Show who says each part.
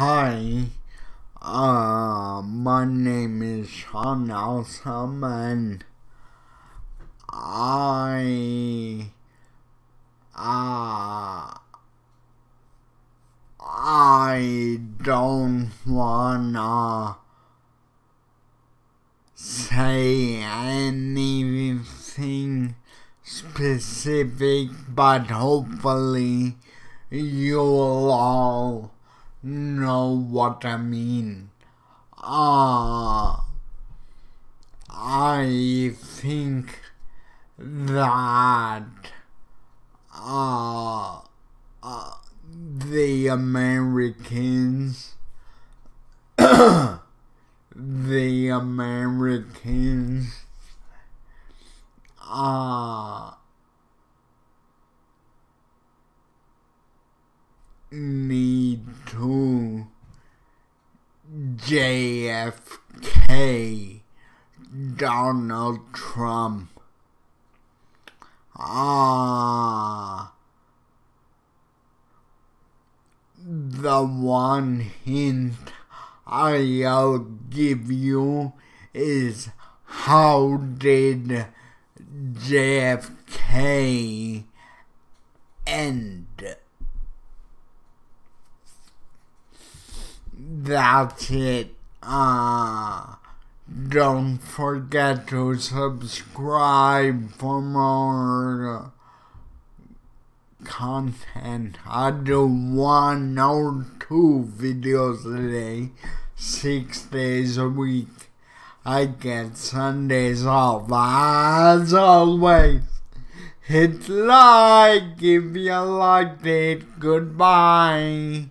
Speaker 1: Hi, uh, my name is Sean Awesome and I, uh, I don't wanna say anything specific, but hopefully you'll all know what I mean. Uh, I think that uh, uh, the Americans, the Americans, uh, to JFK Donald Trump. Ah. The one hint I'll give you is how did JFK end? That's it. Ah. Don't forget to subscribe for more content. I do one or two videos a day, six days a week. I get Sundays off as always. Hit like if you liked it. Goodbye.